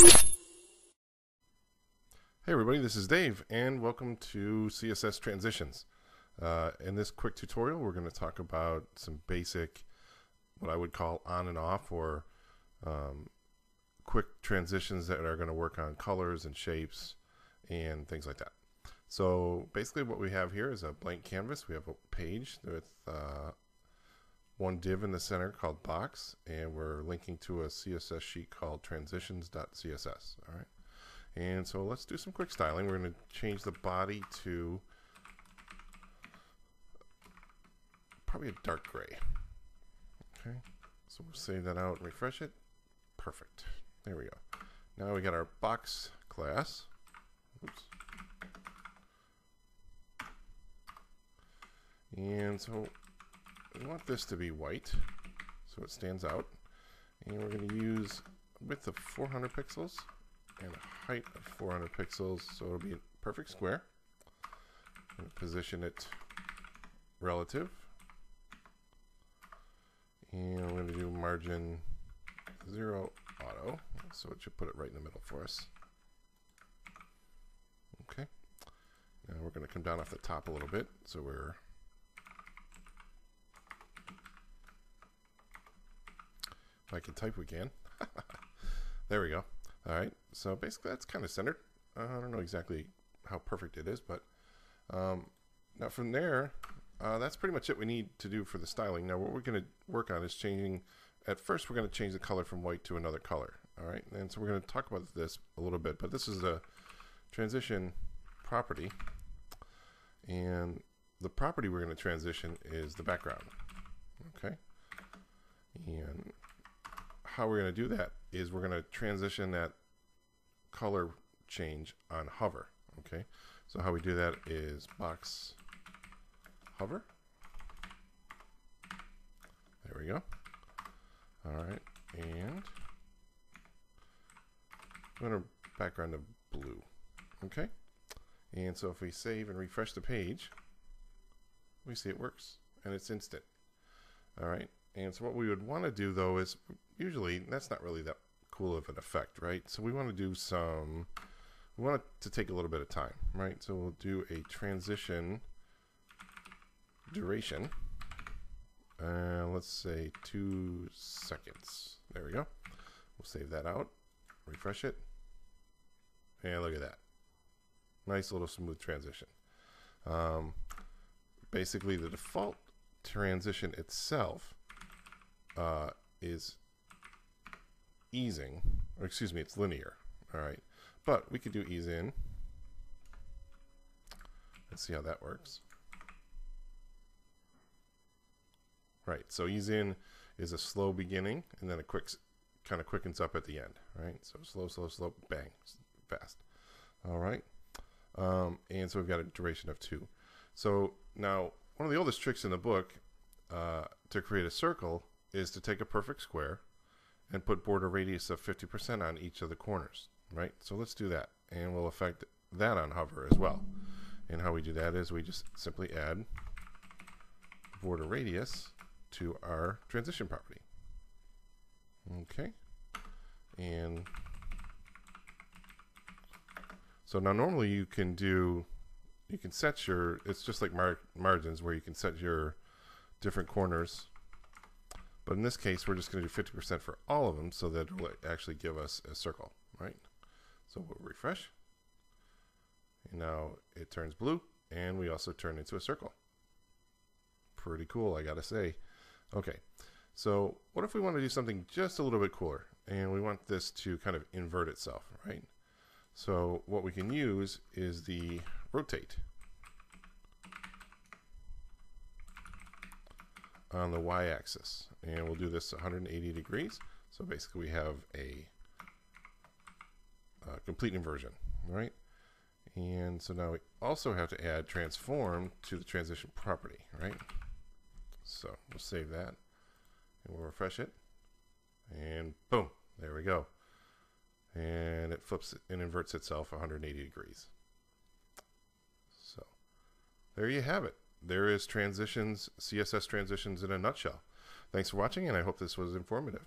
Hey everybody, this is Dave and welcome to CSS Transitions. Uh, in this quick tutorial we're going to talk about some basic what I would call on and off or um, quick transitions that are going to work on colors and shapes and things like that. So basically what we have here is a blank canvas. We have a page with uh, one div in the center called box and we're linking to a CSS sheet called transitions.css. All right. And so let's do some quick styling. We're going to change the body to probably a dark gray. Okay. So we'll save that out refresh it. Perfect. There we go. Now we got our box class. Oops. And so we want this to be white so it stands out. And we're going to use width of 400 pixels and a height of 400 pixels so it'll be a perfect square. And position it relative. And I'm going to do margin 0 auto so it should put it right in the middle for us. Okay. Now we're going to come down off the top a little bit so we're If I can type, we can. there we go. All right. So basically, that's kind of centered. I don't know exactly how perfect it is, but um, now from there, uh, that's pretty much it we need to do for the styling. Now, what we're going to work on is changing. At first, we're going to change the color from white to another color. All right. And so we're going to talk about this a little bit, but this is a transition property. And the property we're going to transition is the background. Okay. And how we're going to do that is we're going to transition that color change on hover. Okay, so how we do that is box hover. There we go. All right, and I'm going to background to blue. Okay, and so if we save and refresh the page, we see it works and it's instant. All right, and so what we would want to do though is usually that's not really that cool of an effect, right? So we want to do some, we want it to take a little bit of time, right? So we'll do a transition duration. Uh, let's say two seconds. There we go. We'll save that out, refresh it, and look at that. Nice little smooth transition. Um, basically, the default transition itself uh, is easing, or excuse me, it's linear. All right, but we could do ease in. Let's see how that works. Right, so ease in is a slow beginning, and then a quick, kind of quickens up at the end. Right, so slow, slow, slow, bang, fast. All right, um, and so we've got a duration of two. So now, one of the oldest tricks in the book uh, to create a circle is to take a perfect square and put border radius of 50% on each of the corners, right? So let's do that, and we'll affect that on hover as well. And how we do that is we just simply add border radius to our transition property. Okay, and so now normally you can do, you can set your, it's just like mar margins where you can set your different corners but in this case, we're just going to do 50% for all of them so that it will actually give us a circle, right? So we'll refresh. And now it turns blue, and we also turn into a circle. Pretty cool, I gotta say. Okay, so what if we want to do something just a little bit cooler, and we want this to kind of invert itself, right? So what we can use is the rotate. On the y-axis and we'll do this 180 degrees. So basically we have a uh, complete inversion right? And so now we also have to add transform to the transition property right? So we'll save that and we'll refresh it and boom there we go. And it flips and inverts itself 180 degrees. So there you have it there is transitions, CSS transitions in a nutshell. Thanks for watching, and I hope this was informative.